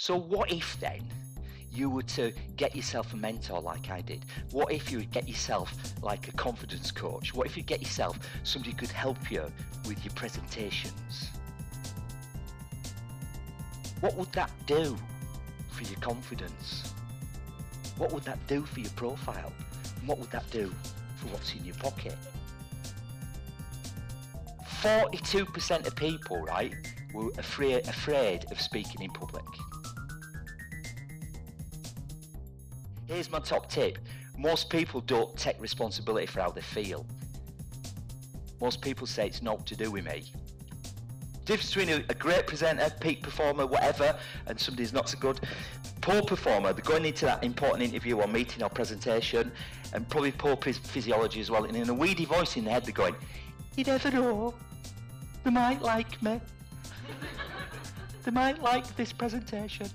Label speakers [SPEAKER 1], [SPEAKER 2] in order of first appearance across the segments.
[SPEAKER 1] So, what if then you were to get yourself a mentor like I did? What if you would get yourself like a confidence coach? What if you get yourself somebody who could help you with your presentations? What would that do for your confidence? What would that do for your profile? And what would that do for what's in your pocket? 42% of people, right, were afraid, afraid of speaking in public. Here's my top tip. Most people don't take responsibility for how they feel. Most people say it's not to do with me. Difference between a, a great presenter, peak performer, whatever, and somebody who's not so good. Poor performer, they're going into that important interview or meeting or presentation, and probably poor physiology as well, and in a weedy voice in their head, they're going, You never know. They might like me. They might like this presentation.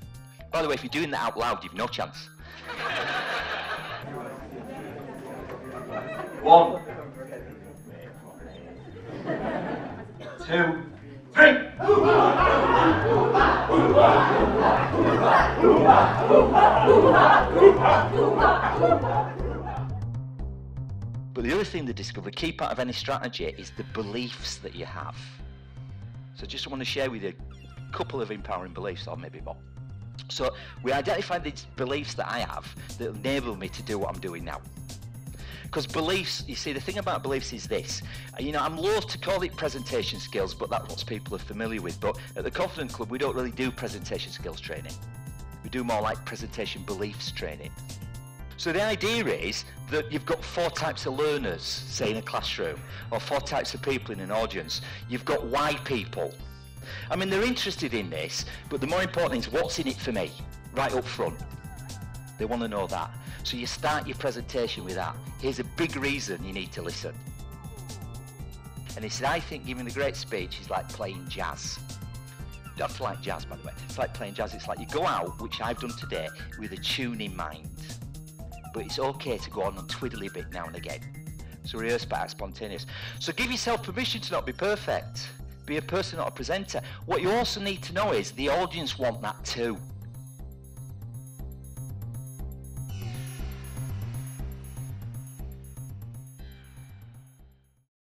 [SPEAKER 1] By the way, if you're doing that out loud, you've no chance.
[SPEAKER 2] One, two, three.
[SPEAKER 1] But the other thing they discover, the key part of any strategy is the beliefs that you have. So I just want to share with you a couple of empowering beliefs, or maybe more. So we identify these beliefs that I have that enable me to do what I'm doing now. Because beliefs, you see, the thing about beliefs is this. You know, I'm loath to call it presentation skills, but that's what people are familiar with. But at the Confident Club, we don't really do presentation skills training. We do more like presentation beliefs training. So the idea is that you've got four types of learners, say in a classroom, or four types of people in an audience. You've got why people. I mean, they're interested in this, but the more important is what's in it for me, right up front. They want to know that. So you start your presentation with that. Here's a big reason you need to listen. And he said, I think giving a great speech is like playing jazz. That's like jazz, by the way. It's like playing jazz. It's like you go out, which I've done today, with a tune in mind. But it's okay to go on and twiddly bit now and again. So rehearse better, spontaneous. So give yourself permission to not be perfect. Be a person, not a presenter. What you also need to know is the audience want that too.